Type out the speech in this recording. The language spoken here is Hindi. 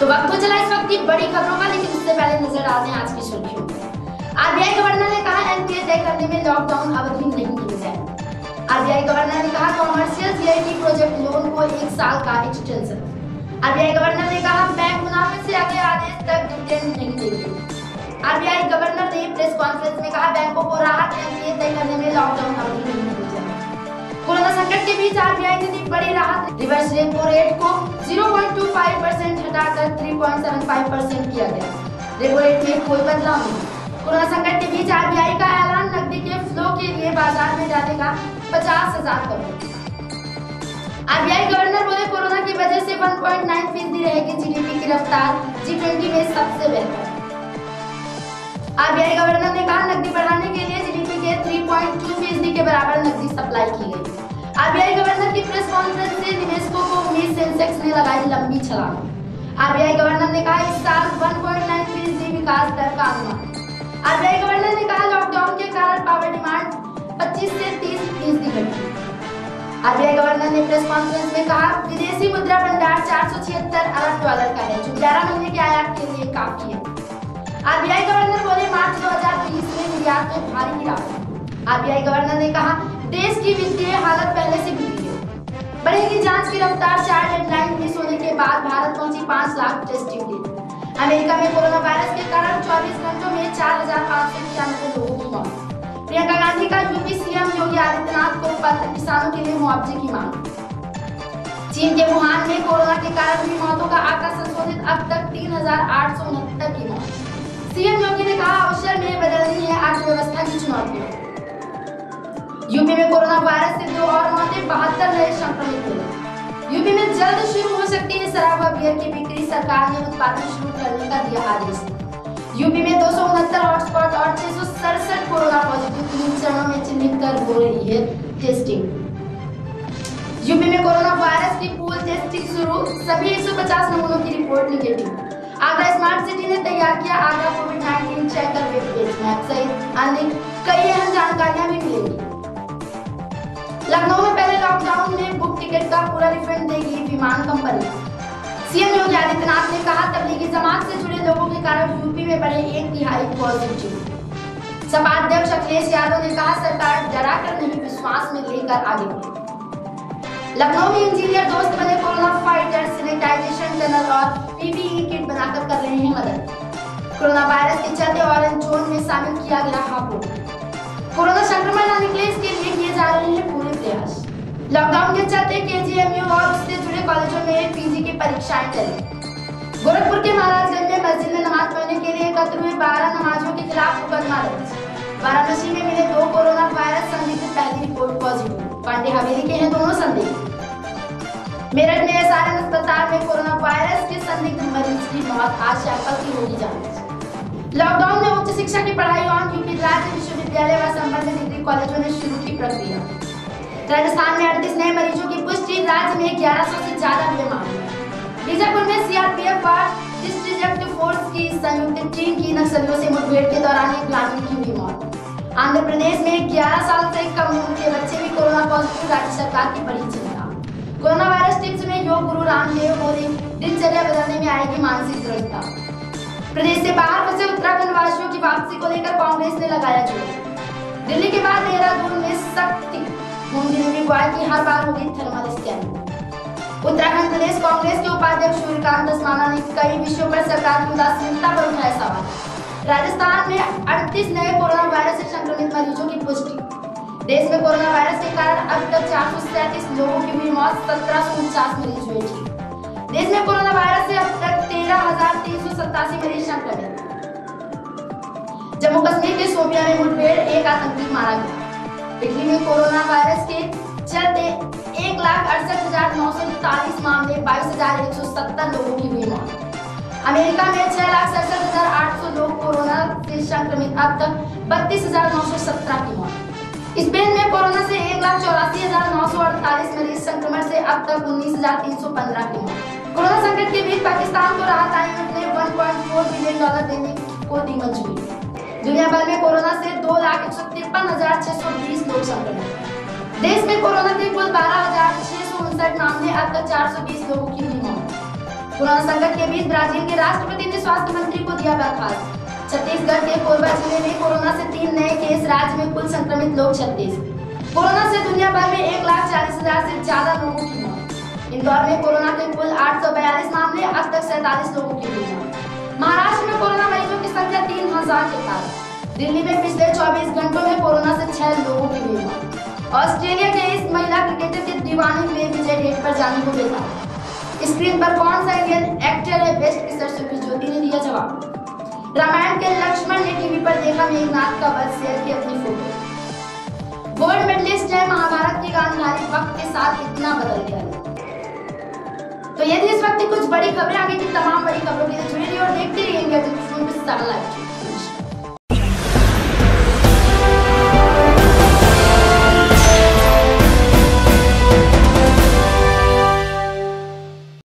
तो वक्त हो चला इस वक्त की बड़ी खबरों का, लेकिन उससे पहले नज़र डालते हैं आज की सुर्खियों आरबीआई गवर्नर ने कहा एनपीए तय करने में लॉकडाउन अवधि नहीं दी जाए आरबीआई गवर्नर ने कहा कॉमर्शियल जीआईटी प्रोजेक्ट लोन को एक साल का एक्सटेंशन आरबीआई गवर्नर ने कहा बैंक मुनाफे से अगले आदेश तक डिविडेंड नहीं देंगे आरबीआई गवर्नर ने प्रेस कॉन्फ्रेंस में कहा बैंकों को राहत एनपीए तय करने में लॉकडाउन के बीच आरबीआई ने दी बड़ी राहत। रिवर्स रेपो रेट को 0.25 परसेंट हटाकर 3.75 परसेंट किया गया। रेपो रेट में कोई बदलाव नहीं। कोरोना संकट के बीच आरबीआई का ऐलान नकदी के फ्लो के लिए बाज़ार में डालेगा पचास हज़ार करोड़। आरबीआई गवर्नर बोले, कोरोना की वजह से 1.9 फ़ीसदी रहेगी जीडीपी की रफ्तार, जी ट्वेंटी में सबसे बेहतर। आरबीआई गवर्नर ने कहा, नकदी बढ़ाने के लिए जीडीपी के 3.2 फ़ीसदी के बराबर नकदी सप्लाई की गई। आरबीआई गवर्नर की प्रेस कॉन्फ्रेंस से निवेशकों को उम्मीद सेंसेक्स ने लगाई लंबी छलांग। आरबीआई गवर्नर ने कहा, इस साल 1.9 फ़ीसदी विकास दर का अनुमान। आरबीआई गवर्नर ने कहा लॉकडाउन के कारण पावर डिमांड 25 से 30 फ़ीसदी घटी आरबीआई गवर्नर ने प्रेस कॉन्फ्रेंस में कहा, विदेशी मुद्रा भंडार चार सौ छिहत्तर अरब डॉलर का है, जो 11 महीने के आयात के लिए काफ़ी है। आरबीआई गवर्नर बोले, मार्च 2020 में निर्यात में भारी गिरावट। आरबीआई गवर्नर ने कहा देश की वित्तीय हालत पहले से बिगड़ी है। बढ़ेगी जाँच की रफ्तार, चार डेडलाइन मिस होने के बाद भारत पहुँची पाँच लाख टेस्टिंग किट अमेरिका में कोरोना वायरस के कारण 24 घंटों में चार हज़ार पाँच सौ इक्यानवे लोगों की मौत। प्रियंका गांधी का यूपी सीएम योगी आदित्यनाथ को पत्र, किसानों के लिए मुआवजे की मांग। चीन के वुहान में कोरोना के कारण हुई मौतों का आंकड़ा संशोधित अब तक तीन हज़ार आठ सौ उनहत्तर की मौत। सीएम योगी ने कहा, अवसर में बदलनी है अर्थव्यवस्था की चुनौतियों। यूपी में कोरोना वायरस से दो और मौतें, बहत्तर नए संक्रमित हुए यूपी में जल्द शुरू हो सकती है शराब और बियर की बिक्री, सरकार ने उत्पादन शुरू करने का दिया आदेश। यूपी में दो सौ उनहत्तर हॉटस्पॉट और छह सौ सड़सठ कोरोना पॉजिटिव तीन चरणों में चिन्हित कर हो रही है टेस्टिंग। यूपी में कोरोना वायरस की पूल टेस्टिंग शुरू, सभी 150 नमूनों की report negative. Agra smart city ने तैयार किया Agra covid 19 checker web page map सहित अन्य टिकट का पूरा रिफंड देगी विमान कंपनी। सीएम योगी आदित्यनाथ ने कहा, तबलीगी जमात से जुड़े लोगों के कारण यूपी में बढ़े एक तिहाई पॉजिटिव। सपा अध्यक्ष अखिलेश यादव ने कहा, सरकार डरा कर नहीं विश्वास में लेकर आगे। लखनऊ में इंजीनियर दोस्त बने कोरोना फाइटर सैनिटाइजेशन टनल और पीपीई किट बनाकर कर रहे हैं मदद। कोरोना वायरस के चलते ऑरेंज जोन में शामिल किया गया हापुड़। कोरोना संक्रमण लॉकडाउन के चलते केजीएमयू और उससे जुड़े कॉलेजों में पीजी की परीक्षाएँ चली। गोरखपुर के महाराजगंज में मस्जिद में नमाज़ पढ़ने के लिए एकत्र हुए बारह नमाजों के खिलाफ मुकदमा दर्ज। वाराणसी में मिले दो कोरोना वायरस संदिग्ध पहली रिपोर्ट पॉजिटिव। पांडे हवेली के हैं दोनों संदिग्ध। मेरठ में एस अस्पताल में कोरोना वायरस के संदिग्ध मरीज़ की मौत, आज सैंपल की होगी जाँच। लॉकडाउन में उच्च शिक्षा की पढ़ाई और यूपी राज्य विश्वविद्यालय व संबंधित डिग्री कॉलेजों ने शुरू की प्रक्रिया। राजस्थान में अड़तीस नए मरीजों की पुष्टि, राज्य में ग्यारह सौ से ज़्यादा मामले बीजापुर में सीआरपीएफ और डिस्ट्रिक्ट फोर्स की संयुक्त टीम की नक्सलियों से मुठभेड़ के दौरान एक ग्रामीण की हुई मौत आंध्र प्रदेश में 11 साल से कम उम्र के बच्चे भी कोरोना पॉजिटिव, राज्य सरकार की बड़ी चिंता। कोरोना वायरस टिप्स में योग गुरु रामदेव मोदी दिनचर्या बदलने में आएगी मानसिक दृढ़ता। प्रदेश से बाहर फंसे उत्तराखंड वासियों की वापसी को लेकर कांग्रेस ने लगाया ज़ोर दिल्ली के बाद देहरादून में सख्ती होम डिलीवरी बॉय की हर बार होगी थर्मल स्कैन। उत्तराखंड प्रदेश कांग्रेस के उपाध्यक्ष सूर्यकांत दसमाना ने कई विषयों पर सरकार की उदासीनता पर उठाया सवाल। राजस्थान में 38 नए कोरोना वायरस से संक्रमित मरीजों की पुष्टि। देश में कोरोना वायरस के कारण अब तक चार लोगों की हुई मौत, सत्रह सौ उनचास मरीज़ हुए ठीक देश में कोरोना वायरस से अब तक तेरह मरीज़ संक्रमित। जम्मू कश्मीर के शोपिया में मुठभेड़, एक आतंकी मारा गया। इटली में कोरोना वायरस के चलते एक लाख अड़सठ हज़ार नौ सौ इकतालीस मामले, बाईस हज़ार एक सौ सत्तर लोगों की हुई मौत। अमेरिका में छह लाख सड़सठ हज़ार आठ सौ लोग कोरोना से संक्रमित, अब तक बत्तीस हज़ार नौ सौ सत्रह की मौत। स्पेन में कोरोना से एक लाख चौरासी हज़ार नौ सौ अड़तालीस मरीज़ संक्रमण से, अब तक उन्नीस हज़ार तीन सौ पंद्रह की मौत। कोरोना संकट के बीच पाकिस्तान को राहत आई ने one point four billion dollar देने को दी मंजूरी। दुनिया भर में कोरोना से दो लाख एक सौ तिरपन हज़ार छह सौ बीस लोग संक्रमित देश में कोरोना के कुल बारह हज़ार छह सौ उनसठ मामले अब तक चार सौ बीस लोगों की हुई मौत। कोरोना संकट के बीच ब्राज़ील के राष्ट्रपति ने स्वास्थ्य मंत्री को दिया बर्खास्त। छत्तीसगढ़ के कोरबा ज़िले में कोरोना से तीन नए केस, राज्य में कुल संक्रमित लोग छत्तीस। कोरोना से दुनिया भर में एक लाख चालीस हज़ार से ज़्यादा लोगों की मौत। इंदौर में कोरोना के कुल आठ सौ बयालीस मामले अब तक सैतालीस लोगों की हुई मौत। महाराष्ट्र में कोरोना मरीजों की संख्या तीन हज़ार के पार। दिल्ली में पिछले 24 घंटों में कोरोना से छह लोगों की मौत। ऑस्ट्रेलिया के इस महिला क्रिकेटर के दीवाने हुए विजय डेट पर जाने को मिला। स्क्रीन पर कौन सा इंडियन एक्टर है बेस्ट रिसर्च ज्योति ने दिया जवाब? रामायण के लक्ष्मण ने टीवी पर देखा मेघनाथ का वध, शेयर की अपनी फ़ोटो। गोल्ड मेडलिस्ट है महाभारत की गांधारी वक्त के साथ इतना बदल गया तो यदि इस वक्त कुछ बड़ी खबरें आगे की तमाम बड़ी खबरों के लिए जुड़ी और देखते रहिए इंडिया लाइव